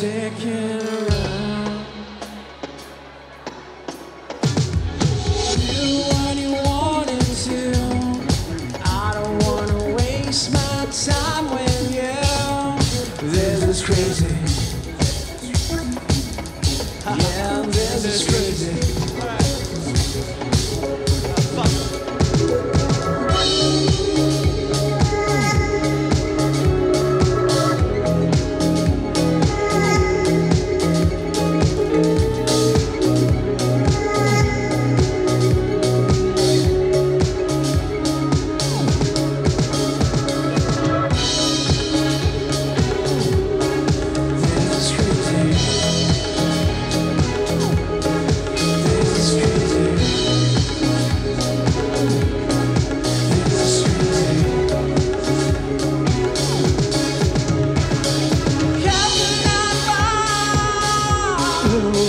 sticking around. Do what you wanted to. I don't wanna waste my time with you. This is crazy.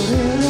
Yeah.